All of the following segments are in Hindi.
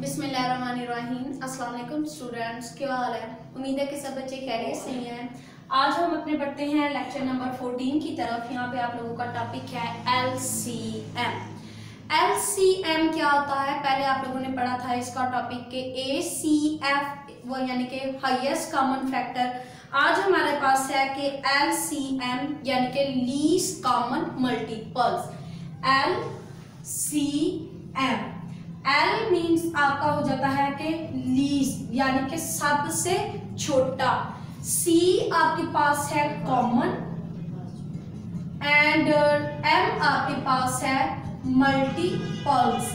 बिस्मिल्लाहिर्रहमानिर्रहीम स्टूडेंट्स क्या हाल है? उम्मीद है कि सब बच्चे खैरियत से ही। हैं आज हम अपने हैं लेक्चर नंबर 14 की तरफ़। यहाँ पे आप लोगों का टॉपिक है L C M L C M क्या होता है? पहले आप लोगों ने पढ़ा था इसका टॉपिक के ए सी एफ़ वो यानी कि हाईएस्ट कॉमन फैक्टर आज हमारे पास है कि एल सी एम यानी कि common multiples L C M L means आपका हो जाता है कि लीस्ट यानी कि सबसे छोटा। सी आपके पास है कॉमन एंड एम आपके पास है मल्टीपल्स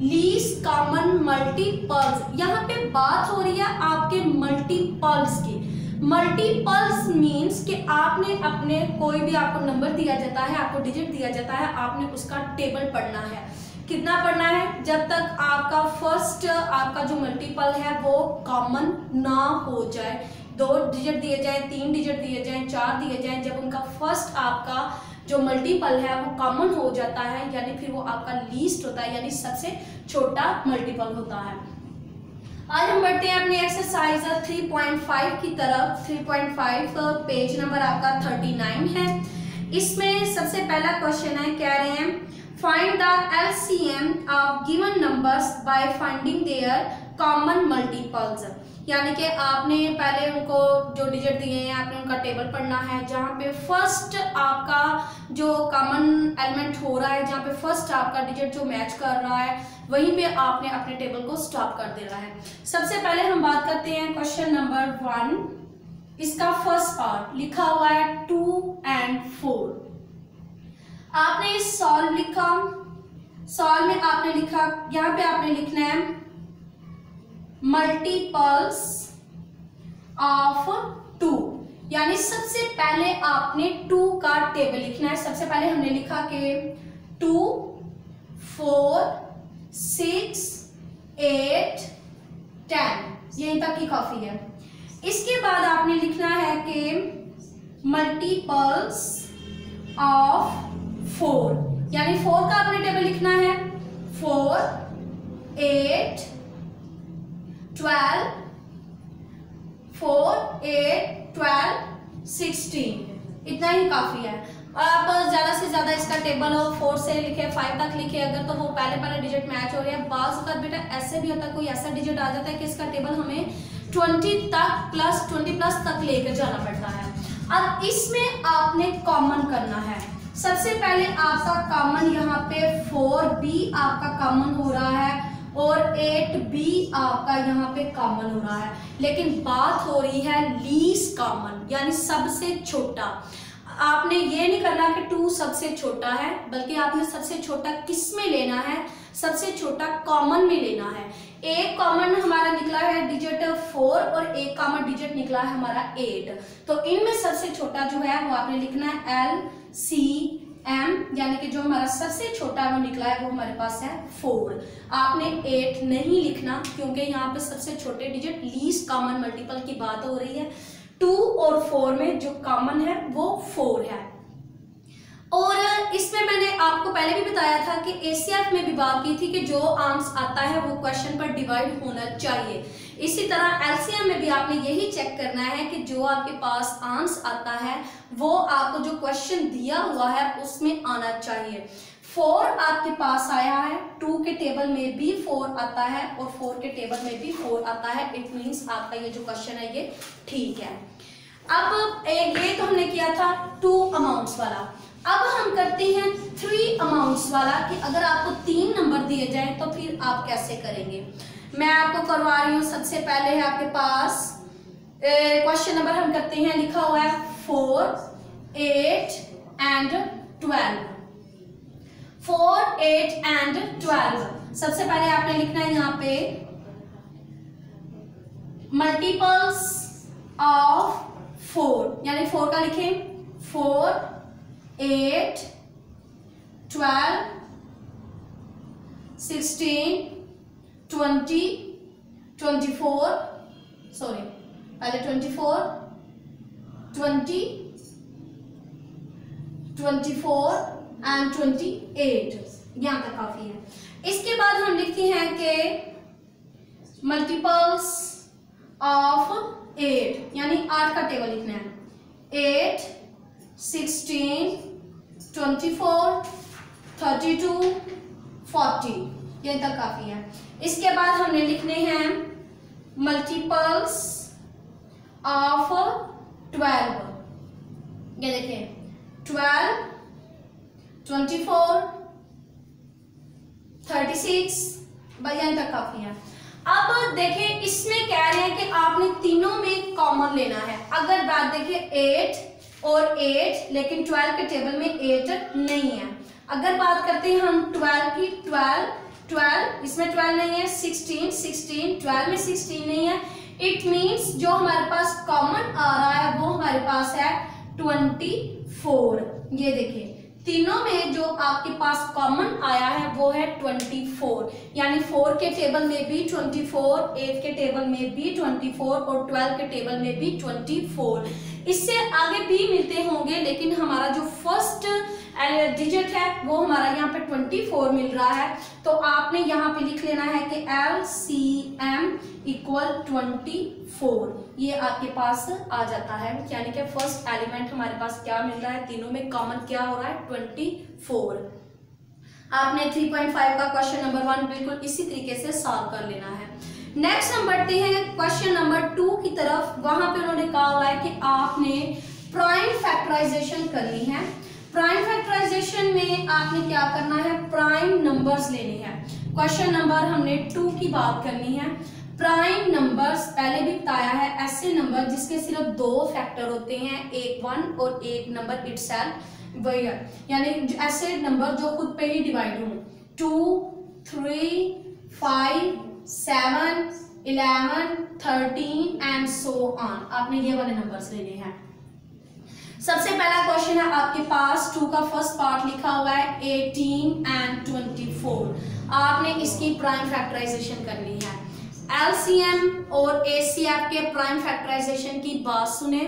लीस्ट कॉमन मल्टीपल्स यहाँ पे बात हो रही है आपके मल्टीपल्स की। मल्टीपल्स मीन्स कि आपने अपने कोई भी आपको नंबर दिया जाता है, आपको डिजिट दिया जाता है, आपने उसका टेबल पढ़ना है। कितना पढ़ना है? जब तक आपका फ़र्स्ट आपका जो मल्टीपल है, वो कॉमन ना हो जाए। दो डिजिट दिए जाए, तीन डिजिट दिए जाए, चार दिए जाए, जब उनका फ़र्स्ट आपका जो मल्टीपल है, वो कॉमन हो जाता है, यानी फिर वो आपका लीस्ट होता है, यानी सबसे छोटा मल्टीपल होता है। आज हम बढ़ते हैं अपनी एक्सरसाइज 3.5 की तरफ़। 3.5 पेज नंबर आपका 39 है। इसमें सबसे पहला क्वेश्चन है, कह रहे हैं Find the LCM of given numbers by finding their common multiples. यानी कि आपने पहले उनको जो डिजिट दिए हैं, आपने उनका टेबल पढ़ना है, जहाँ पे फ़र्स्ट आपका जो कॉमन एलिमेंट हो रहा है, जहाँ पे फ़र्स्ट आपका डिजिट जो मैच कर रहा है, वहीं पे आपने अपने टेबल को स्टॉप कर देना है। सबसे पहले हम बात करते हैं क्वेश्चन नंबर वन इसका फ़र्स्ट पार्ट लिखा हुआ है टू एंड फोर आपने इस सॉल्व लिखा सॉल्व में आपने लिखा, यहाँ पे आपने लिखना है मल्टीपल्स ऑफ़ टू यानी सबसे पहले आपने टू का टेबल लिखना है। सबसे पहले हमने लिखा कि two four six eight ten यहीं तक की काफ़ी है। इसके बाद आपने लिखना है कि मल्टीपल्स ऑफ़ फोर, यानी फोर का आपने टेबल लिखना है। Four, eight, twelve, four, eight, twelve, sixteen. इतना ही काफ़ी है। आप ज़्यादा से ज़्यादा इसका टेबल हो, फोर से लिखे, फाइव तक लिखे, अगर तो वो पहले पहले डिजिट मैच हो रहे हैं। बाज का बेटा, ऐसे भी होता है कोई ऐसा डिजिट आ जाता है कि इसका टेबल हमें ट्वेंटी तक प्लस ट्वेंटी प्लस तक लेकर जाना पड़ता है। अब इसमें आपने कॉमन करना है। सबसे पहले आपका कॉमन यहाँ पे फोर बी आपका कॉमन हो रहा है और एट बी आपका यहाँ पे कॉमन हो रहा है। लेकिन बात हो रही है लीस कॉमन यानी सबसे छोटा। आपने ये नहीं करना कि टू सबसे छोटा है, बल्कि आपने सबसे छोटा किसमें लेना है? सबसे छोटा कॉमन में लेना है। एक कॉमन हमारा निकला है डिजिट फोर और एक कॉमन डिजिट निकला है हमारा एट तो इनमें सबसे छोटा जो है, वो आपने लिखना है एल सी एम यानी कि जो हमारा सबसे छोटा वो निकला है, वो हमारे पास है फोर आपने एट नहीं लिखना, क्योंकि यहाँ पे सबसे छोटे डिजिट लीस्ट कॉमन मल्टीपल की बात हो रही है। टू और फोर में जो कॉमन है, वो फोर है। और इसमें मैंने आपको पहले भी बताया था कि एसीएफ में भी बात की थी कि जो आंस आता है, वो क्वेश्चन पर डिवाइड होना चाहिए। इसी तरह एलसीएम में भी आपने यही चेक करना है कि जो आपके पास आंस आता है, वो आपको जो क्वेश्चन दिया हुआ है, उसमें आना चाहिए। फोर आपके पास आया है, टू के टेबल में भी फोर आता है और फोर के टेबल में भी फोर आता है। इट मीन्स आपका ये जो क्वेश्चन है, ये ठीक है। अब एक ये तो हमने किया था टू अमाउंट्स वाला। अब हम करते हैं थ्री अमाउंट्स वाला कि अगर आपको तीन नंबर दिए जाए तो फिर आप कैसे करेंगे? मैं आपको करवा रही हूँ, सबसे पहले है आपके पास क्वेश्चन नंबर हम करते हैं, लिखा हुआ है four eight and twelve four, eight and twelve. सबसे पहले आपने लिखना है यहाँ पे मल्टीपल्स ऑफ़ फोर। यानी फोर का लिखें। Four, eight, twelve, sixteen, twenty twenty four. Sorry, पहले twenty four, twenty twenty four and twenty eight यहाँ तक काफ़ी है। इसके बाद हम लिखते हैं कि मल्टीपल्स ऑफ़ एट यानी आठ का टेबल लिखना है। Eight sixteen twenty four thirty two forty ये तक काफ़ी है। इसके बाद हमने लिखने हैं मल्टीपल्स ऑफ़ ट्वेल्व ये देखिए ट्वेल्व ट्वेंटी फोर थर्टी यहाँ तक काफ़ी है। अब देखें इसमें कह रहे हैं कि आपने तीनों में कॉमन लेना है। अगर बात देखें एट और एट लेकिन ट्वेल्व के टेबल में एट नहीं है। अगर बात करते हैं हम ट्वेल्व की ट्वेल्व ट्वेल्व इसमें ट्वेल्व नहीं है सिक्सटीन सिक्सटीन ट्वेल्व में सिक्सटीन नहीं है। इट मीन्स जो हमारे पास कॉमन आ रहा है, वो हमारे पास है ट्वेंटी फोर ये देखिए तीनों में जो आपके पास कॉमन आया है, वो है ट्वेंटी फोर यानी फोर के टेबल में भी ट्वेंटी फोर एट के टेबल में भी ट्वेंटी फोर और ट्वेल्व के टेबल में भी ट्वेंटी फोर इससे आगे भी मिलते होंगे, लेकिन हमारा जो फ़र्स्ट डिजिट है, वो हमारा यहाँ पे 24 मिल रहा है। तो आपने यहाँ पे लिख लेना है कि L C M equal twenty ये आपके पास आ जाता है। यानी कि फ़र्स्ट एलिमेंट हमारे पास क्या मिल रहा है? तीनों में कॉमन क्या हो रहा है? 24 आपने 3.5 का क्वेश्चन नंबर वन बिल्कुल इसी तरीके से सॉल्व कर लेना है। नेक्स्ट हम बढ़ते हैं क्वेश्चन नंबर टू की तरफ़। वहाँ पे उन्होंने कहा हुआ है कि आपने प्राइम फैक्टराइजेशन करनी है। प्राइम फैक्टराइजेशन में आपने क्या करना है? प्राइम नंबर्स लेने हैं। क्वेश्चन नंबर हमने टू की बात करनी है। प्राइम नंबर्स पहले भी बताया है, ऐसे नंबर जिसके सिर्फ़ दो फैक्टर होते हैं, एक वन और एक नंबर इटसेल्फ वही यानी ऐसे नंबर जो खुद पे ही डिवाइड हो। Two three five seven eleven thirteen and so on आपने ये वाले नंबर्स लेने हैं। सबसे पहला क्वेश्चन है आपके पास टू का फ़र्स्ट पार्ट लिखा हुआ है एटीन एंड ट्वेंटी फोर आपने इसकी प्राइम फैक्टराइजेशन करनी है। एलसीएम और एसीएफ के प्राइम फैक्टराइजेशन की बात सुने।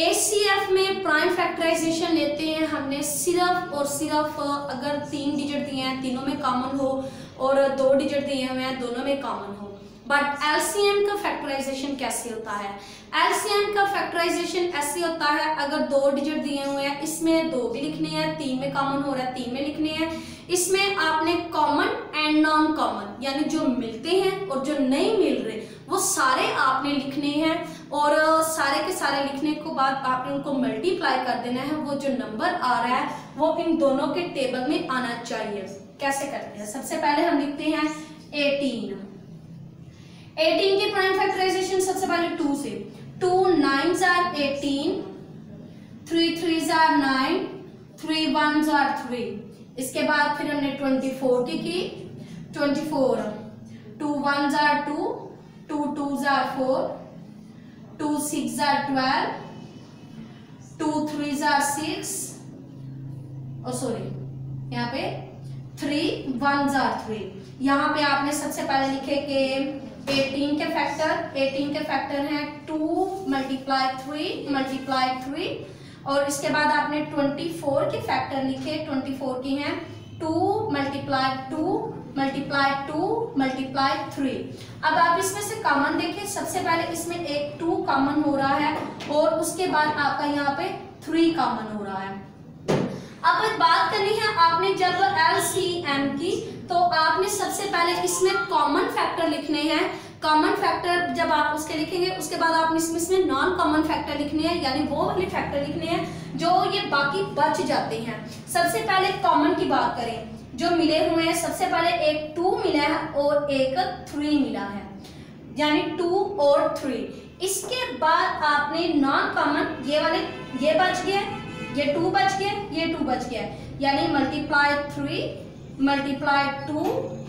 एसीएफ में प्राइम फैक्टराइजेशन लेते हैं हमने सिर्फ़ और सिर्फ़ अगर तीन डिजिट दिए हैं, तीनों में कॉमन हो और दो डिजिट दिए हुए हैं, दोनों में कॉमन हो। बट एलसीएम का फैक्टराइजेशन कैसे होता है? एलसीएम का फैक्टराइजेशन ऐसे होता है, अगर दो डिजिट दिए हुए हैं, इसमें दो भी लिखने हैं, तीन में कॉमन हो रहा है, तीन में लिखने हैं। इसमें आपने कॉमन एंड नॉन कॉमन यानी जो मिलते हैं और जो नहीं मिल रहे, वो सारे आपने लिखने हैं और सारे के सारे लिखने के बाद आपने उनको मल्टीप्लाई कर देना है, वो जो नंबर आ रहा है, वो इन दोनों के टेबल में आना चाहिए। कैसे करते हैं? सबसे पहले हम लिखते हैं एटीन एटीन की प्राइम फैक्टराइजेशन सबसे पहले टू से। टू नाइन थ्री थ्री इसके बाद फिर हमने ट्वेंटी फोर की की। ट्वेंटी फोर टू वन जार टू टू टू जार फोर टू सिक्स जार twelve two three jar six और सॉरी यहाँ पे थ्री वन जार थ्री यहाँ पे आपने सबसे पहले लिखे कि 18 के फैक्टर 18 के फैक्टर हैं two multiply three multiply three, और इसके बाद आपने 24 के फैक्टर लिखे 24 की हैं two multiply two multiply two, multiply three. अब आप इसमें से कॉमन देखें सबसे पहले इसमें एक टू कॉमन हो रहा है, और उसके बाद आपका यहाँ पे थ्री कॉमन हो रहा है। अब बात करनी है, आपने जब एल सी एम की तो आपने सबसे पहले इसमें कॉमन फैक्टर लिखने हैं। कॉमन फैक्टर जब आप उसके लिखेंगे, उसके बाद आपने इसमें इसमें नॉन कॉमन फैक्टर लिखने हैं, यानी वो वाले फैक्टर लिखने हैं, जो ये बाकी बच जाते हैं। सबसे पहले कॉमन की बात करें, जो मिले हुए हैं, सबसे पहले एक टू मिला है और एक थ्री मिला है। यानी टू और थ्री इसके बाद आपने नॉन कॉमन ये वाले, ये बच गया ये टू बच गया, ये टू बच गया। यानी multiply three multiply two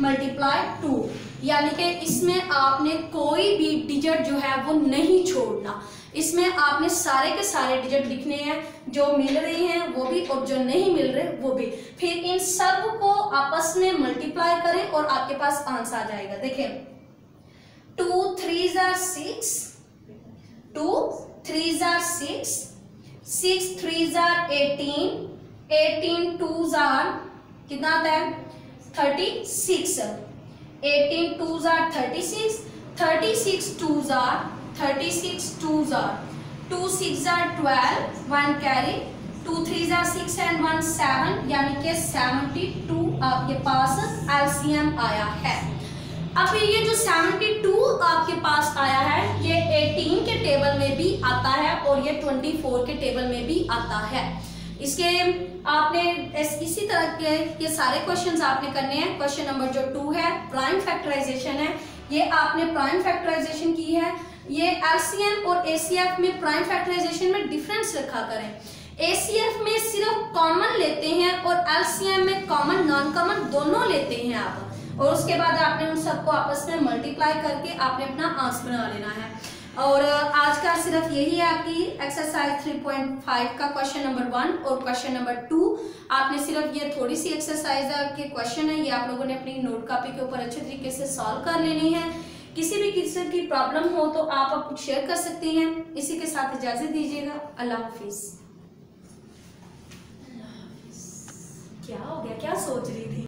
multiply two यानी कि इसमें आपने कोई भी डिजिट जो है वो नहीं छोड़ना। इसमें आपने सारे के सारे डिजिट लिखने हैं, जो मिल रहे हैं, वो भी और जो नहीं मिल रहे, वो भी। फिर इन सबको आपस में मल्टीप्लाई करें और आपके पास आंसर आ जाएगा। देखें। Two three jar six two three jar six six three jar eighteen eighteen two jar कितना आता है? Thirty six. Eighteen two jar thirty six thirty six two jar thirty six two जार two six jar twelve, one carry, two three jar six and one seven, यानी कि सेवेंटी टू आपके पास एलसीएम आया है। अब ये जो सेवेंटी टू आपके पास आया है, ये एटीन के टेबल में भी आता है और ये ट्वेंटी फोर के टेबल में भी आता है। इसके, आपने इसी तरह के ये सारे क्वेश्चंस आपने करने हैं। क्वेश्चन नंबर जो टू है प्राइम फैक्टराइजेशन है। ये आपने प्राइम फैक्टराइजेशन की है। ये एलसीएम और एसीएफ में प्राइम फैक्टराइजेशन में डिफरेंस रखा करें। एसीएफ में सिर्फ़ कॉमन लेते हैं और एलसीएम में कॉमन नॉन कॉमन दोनों लेते हैं आप। और उसके बाद आपने उन सबको आपस में मल्टीप्लाई करके आपने अपना आंसर बना लेना है। और आज का सिर्फ़ यही है आपकी एक्सरसाइज 3.5 का क्वेश्चन नंबर वन और क्वेश्चन नंबर टू आपने सिर्फ़ ये थोड़ी सी एक्सरसाइज के क्वेश्चन है, ये आप लोगों ने अपनी नोट कॉपी के ऊपर अच्छे तरीके से सॉल्व कर लेनी है। किसी भी किस्म की प्रॉब्लम हो तो आप अब शेयर कर सकते हैं। इसी के साथ इजाज़त दीजिएगा। अल्लाह हाफिज। क्या हो गया? क्या सोच रही थी?